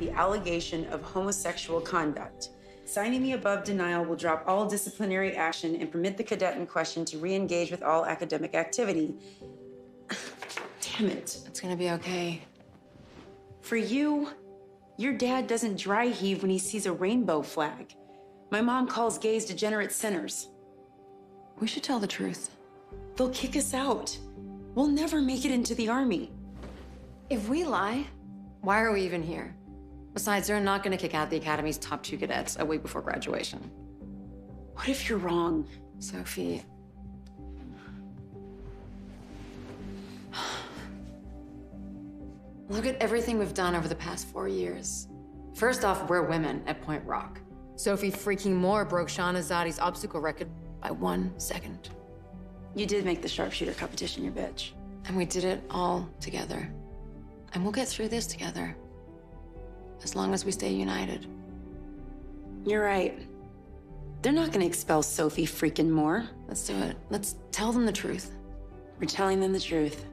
the allegation of homosexual conduct. Signing the above denial will drop all disciplinary action and permit the cadet in question to re-engage with all academic activity. Damn it. It's gonna be okay. For you, your dad doesn't dry heave when he sees a rainbow flag. My mom calls gays degenerate sinners. We should tell the truth. They'll kick us out. We'll never make it into the army. If we lie, why are we even here? Besides, they're not gonna kick out the Academy's top two cadets a week before graduation. What if you're wrong? Sophie. Look at everything we've done over the past four years. First off, we're women at Point Rock. Sophie freaking Moore broke Shahnazadi's obstacle record by one second. You did make the sharpshooter competition your bitch. And we did it all together. And we'll get through this together. As long as we stay united. You're right. They're not gonna expel Sophie freaking Moore. Let's do it. Let's tell them the truth. We're telling them the truth.